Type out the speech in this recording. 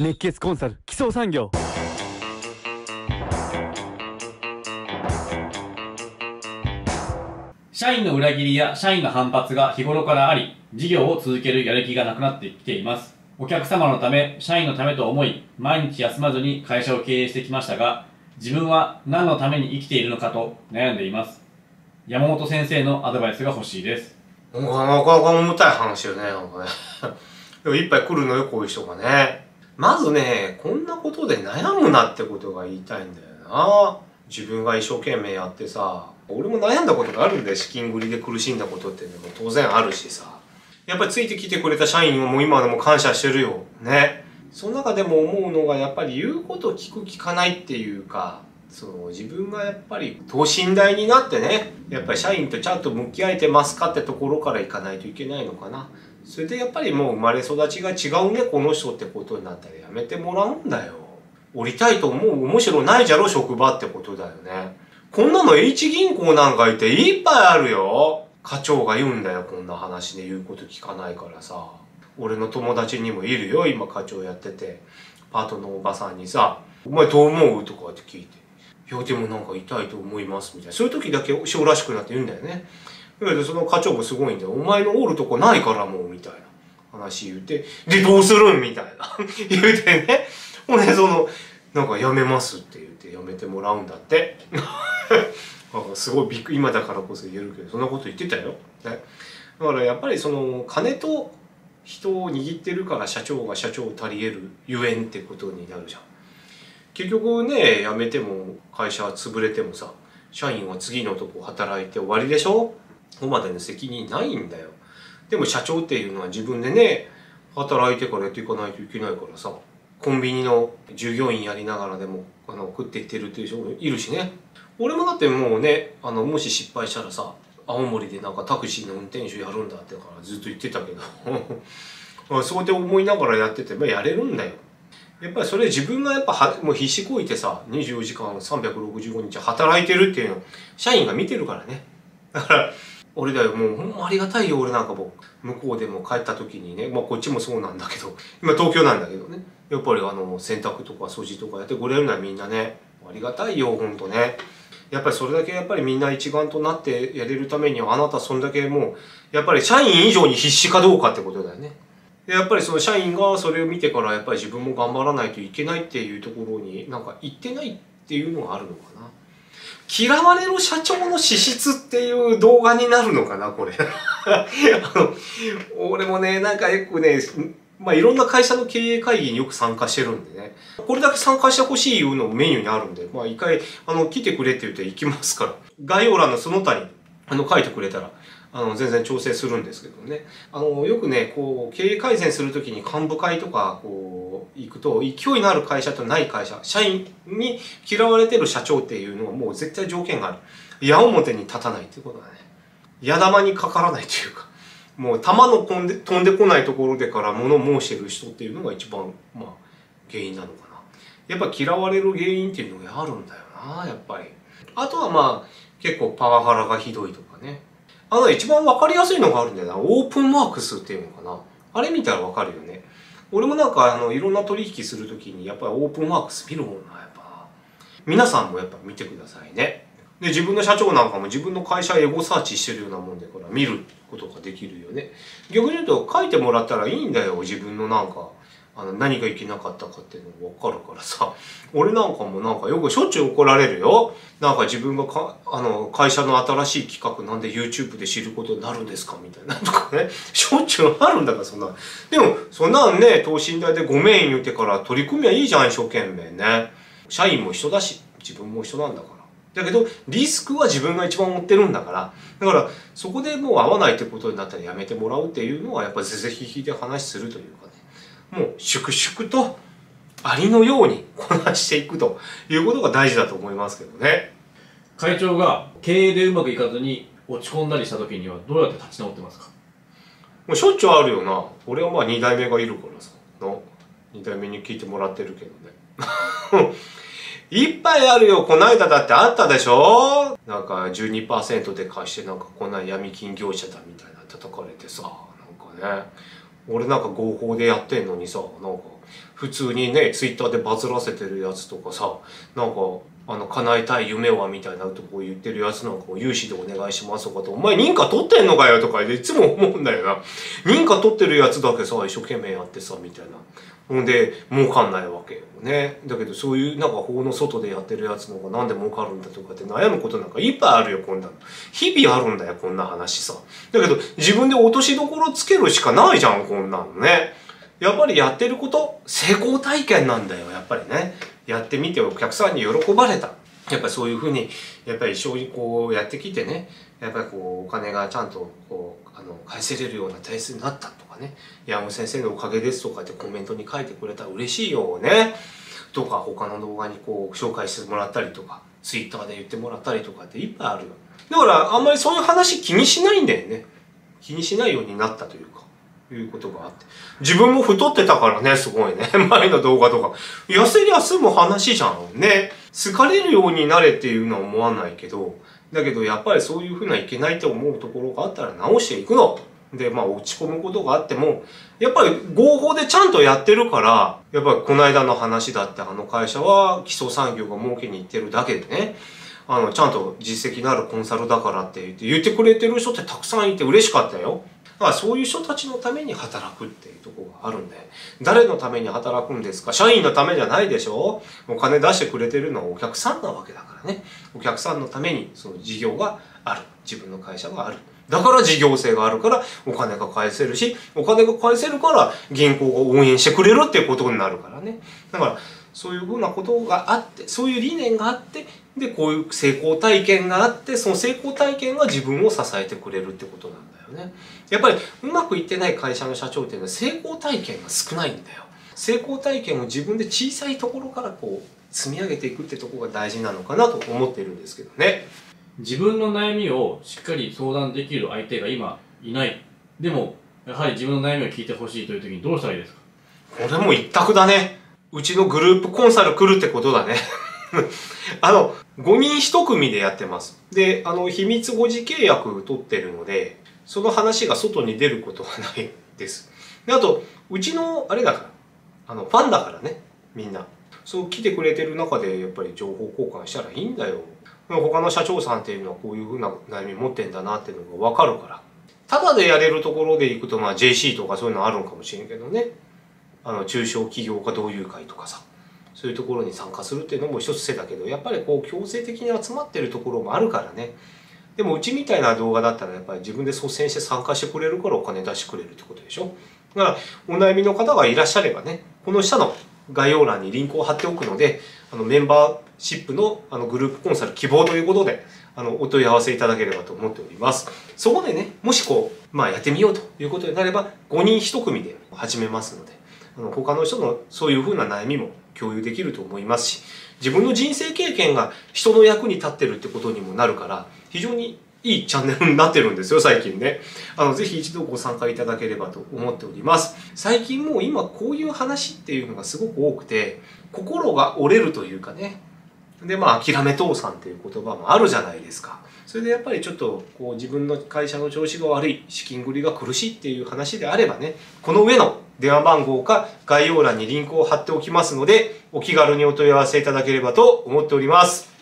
熱血コンサル基礎産業社員の裏切りや社員の反発が日頃からあり、事業を続けるやる気がなくなってきています。お客様のため、社員のためと思い、毎日休まずに会社を経営してきましたが、自分は何のために生きているのかと悩んでいます。山本先生のアドバイスが欲しいです。なかなか重たい話よね、なんかね。でもいっぱい来るのよ、こういう人がね。まずね、こんなことで悩むなってことが言いたいんだよな。自分が一生懸命やってさ、俺も悩んだことがあるんだよ、資金繰りで苦しんだことっていうのも当然あるしさ。やっぱりついてきてくれた社員はもう今でも感謝してるよ。ね。その中でも思うのがやっぱり言うこと聞く聞かないっていうか、その自分がやっぱり等身大になってね、やっぱり社員とちゃんと向き合えてますかってところからいかないといけないのかな。それでやっぱりもう生まれ育ちが違うね、この人ってことになったらやめてもらうんだよ。降りたいと思う、むしろないじゃろ、職場ってことだよね。こんなの H 銀行なんかいていっぱいあるよ。課長が言うんだよ、こんな話で言うこと聞かないからさ。俺の友達にもいるよ、今課長やってて。パートのおばさんにさ、お前どう思う？とかって聞いて。いや、でもなんか痛いと思います、みたいな。そういう時だけ将らしくなって言うんだよね。だけどその課長もすごいんだよ。お前のおるとこないからもう、みたいな話言うて。で、どうするんみたいな。言うてね。ほんで、その、なんかやめますって言ってやめてもらうんだって。なんかすごいびっくり、今だからこそ言えるけど、そんなこと言ってたよ。ね、だからやっぱりその、金と人を握ってるから社長が社長を足り得るゆえんってことになるじゃん。結局ね、辞めても会社は潰れてもさ、社員は次のとこ働いて終わりでしょここまでの責任ないんだよ。でも社長っていうのは自分でね、働いてからやっていかないといけないからさ、コンビニの従業員やりながらでもあの食っていってるっていう人もいるしね。俺もだってもうね、あの、もし失敗したらさ、青森でなんかタクシーの運転手やるんだってからずっと言ってたけど、そうやって思いながらやってて、まあ、やれるんだよ。やっぱりそれ自分がやっぱはもう必死こいてさ、24時間365日働いてるっていうの、社員が見てるからね。だから、俺だよ、もうほんまありがたいよ、俺なんかも、向こうでも帰った時にね、まあこっちもそうなんだけど、今東京なんだけどね、やっぱりあの、洗濯とか掃除とかやってくれるのはみんなね、ありがたいよ、ほんとね。やっぱりそれだけやっぱりみんな一丸となってやれるためには、あなたそんだけもう、やっぱり社員以上に必死かどうかってことだよね。やっぱりその社員がそれを見てからやっぱり自分も頑張らないといけないっていうところになんか行ってないっていうのがあるのかな。嫌われる社長の資質っていう動画になるのかな、これ。あの、俺もね、なんかよくね、まあいろんな会社の経営会議によく参加してるんでね。これだけ参加してほしいいうのもメニューにあるんで、まあ一回、あの、来てくれって言って行きますから。概要欄のその他に、あの、書いてくれたら、あの、全然調整するんですけどね。あの、よくね、こう、経営改善するときに幹部会とか、こう、行くと、勢いのある会社とない会社、社員に嫌われてる社長っていうのはもう絶対条件がある。矢面に立たないっていうことだね。矢玉にかからないというか、もう弾の飛んで飛んでこないところでから物申してる人っていうのが一番、まあ、原因なのかな。やっぱ嫌われる原因っていうのがあるんだよな、やっぱり。あとはまあ、結構パワハラがひどいとかね。あの、一番わかりやすいのがあるんだよな。オープンワークスっていうのかな。あれ見たらわかるよね。俺もなんか、あの、いろんな取引するときに、やっぱりオープンワークス見るもんな、やっぱ。皆さんもやっぱ見てくださいね。で、自分の社長なんかも自分の会社エゴサーチしてるようなもんだから、見ることができるよね。逆に言うと、書いてもらったらいいんだよ、自分のなんか。あの、何がいけなかったかっていうのがわかるからさ。俺なんかもなんかよくしょっちゅう怒られるよ。なんか自分がか、あの、会社の新しい企画なんで YouTube で知ることになるんですかみたいなとかね。しょっちゅうあるんだから、そんな。でも、そんなんね、等身大でごめん言うてから取り組みはいいじゃん、一生懸命ね。社員も一緒だし、自分も一緒なんだから。だけど、リスクは自分が一番持ってるんだから。だから、そこでもう合わないってことになったらやめてもらうっていうのは、やっぱりぜぜひひで話するというかね。もう粛々とありのようにこなしていくということが大事だと思いますけどね。会長が経営でうまくいかずに落ち込んだりした時にはどうやって立ち直ってますか？もうしょっちゅうあるよな。俺はまあ二代目がいるからさ。の？二代目に聞いてもらってるけどね。いっぱいあるよ。こないだだってあったでしょ？なんか12%で貸してなんかこんなん闇金業者だみたいな叩かれてさ。なんかね。俺なんか合法でやってんのにさ、なんか普通にね、ツイッターでバズらせてるやつとかさ、なんか、あの、叶えたい夢はみたいなとこ言ってるやつなんかも融資でお願いしますとかと、お前認可取ってんのかよとかいつも思うんだよな。認可取ってるやつだけさ、一生懸命やってさ、みたいな。ほんで、儲かんないわけよね。だけどそういうなんか法の外でやってるやつの方がなんで儲かるんだとかって悩むことなんかいっぱいあるよ、こんなの。日々あるんだよ、こんな話さ。だけど自分で落としどころつけるしかないじゃん、こんなのね。やっぱりやってること、成功体験なんだよ、やっぱりね。やってみてお客さんに喜ばれた。やっぱりそういうふうに、やっぱり一生にこうやってきてね、やっぱりこうお金がちゃんとこう、あの、返せれるような体質になったとかね、山本先生のおかげですとかってコメントに書いてくれたら嬉しいよね。とか他の動画にこう紹介してもらったりとか、ツイッターで言ってもらったりとかっていっぱいあるよ。だからあんまりそういう話気にしないんだよね。気にしないようになったというか。いうことがあって。自分も太ってたからね、すごいね。前の動画とか。痩せりゃ済む話じゃん。ね。好かれるようになれっていうのは思わないけど、だけどやっぱりそういうふうないけないと思うところがあったら直していくの。で、まあ落ち込むことがあっても、やっぱり合法でちゃんとやってるから、やっぱりこの間の話だってあの会社は基礎産業が儲けに行ってるだけでね、あの、ちゃんと実績のあるコンサルだからって言って言ってくれてる人ってたくさんいて嬉しかったよ。だからそういう人たちのために働くっていうところがあるんで、誰のために働くんですか？社員のためじゃないでしょ？お金出してくれてるのはお客さんなわけだからね。お客さんのためにその事業がある。自分の会社がある。だから事業性があるからお金が返せるし、お金が返せるから銀行が応援してくれるっていうことになるからね。だからそういうふうなことがあって、そういう理念があって、で、こういう成功体験があって、その成功体験が自分を支えてくれるってことなんだよね。やっぱりうまくいってない会社の社長っていうのは成功体験が少ないんだよ。成功体験を自分で小さいところからこう積み上げていくってところが大事なのかなと思ってるんですけどね。自分の悩みをしっかり相談できる相手が今いない。でも、やはり自分の悩みを聞いてほしいという時にどうしたらいいですか？これも一択だね。うちのグループコンサル来るってことだね。あの、5人1組でやってます。で、あの、秘密保持契約取ってるので、その話が外に出ることはないです。で、あと、うちの、あれだから、あの、ファンだからね、みんな。そう来てくれてる中で、やっぱり情報交換したらいいんだよ。他の社長さんっていうのはこういうふうな悩み持ってんだなっていうのがわかるから。ただでやれるところで行くと、まあ JC とかそういうのあるのかもしれんけどね。あの、中小企業家同友会とかさ。そういうところに参加するっていうのも一つ手だけど、やっぱりこう強制的に集まってるところもあるからね。でもうちみたいな動画だったらやっぱり自分で率先して参加してくれるからお金出してくれるってことでしょ？だからお悩みの方がいらっしゃればね、この下の概要欄にリンクを貼っておくので、あのメンバーシップのあのグループコンサル希望ということで、あのお問い合わせいただければと思っております。そこでね、もしこう、まあやってみようということになれば、5人1組で始めますので、あの他の人のそういうふうな悩みも共有できると思いますし、自分の人生経験が人の役に立ってるってことにもなるから、非常にいいチャンネルになってるんですよ、最近ね。あの、ぜひ一度ご参加いただければと思っております。最近もう今こういう話っていうのがすごく多くて、心が折れるというかね。で、まあ、諦め父さんっていう言葉もあるじゃないですか。それでやっぱりちょっとこう自分の会社の調子が悪い、資金繰りが苦しいっていう話であればね、この上の電話番号か概要欄にリンクを貼っておきますので、お気軽にお問い合わせいただければと思っております。